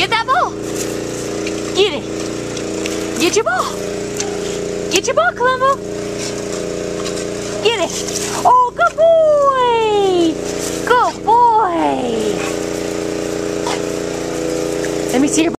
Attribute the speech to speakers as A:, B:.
A: Get that ball. Get it. Get your ball. Get your ball, Columbo. Get it. Oh, good boy. Good boy. Let me see your